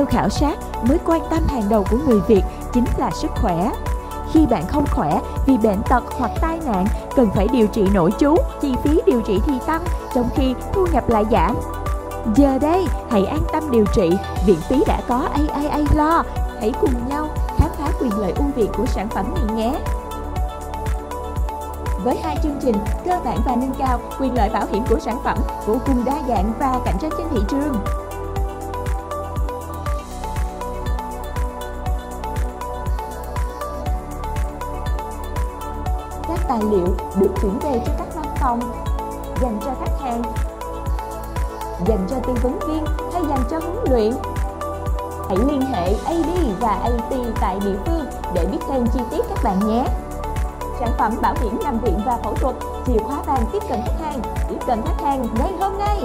theo khảo sát, mối quan tâm hàng đầu của người Việt chính là sức khỏe. Khi bạn không khỏe vì bệnh tật hoặc tai nạn, cần phải điều trị nội trú, chi phí điều trị thì tăng, trong khi thu nhập lại giảm. Giờ đây, hãy an tâm điều trị, viện phí đã có AAA lo. Hãy cùng nhau khám phá quyền lợi ưu việt của sản phẩm này nhé. Với hai chương trình cơ bản và nâng cao quyền lợi bảo hiểm của sản phẩm vô cùng đa dạng và cạnh tranh trên thị trường. Các tài liệu được chuyển về cho các văn phòng dành cho khách hàng, dành cho tư vấn viên hay dành cho huấn luyện. Hãy liên hệ AD và AT tại địa phương để biết thêm chi tiết các bạn nhé sản phẩm bảo hiểm nằm viện và phẫu thuật, chìa khóa vàng tiếp cận khách hàng, tiếp cận khách hàng ngay hôm nay.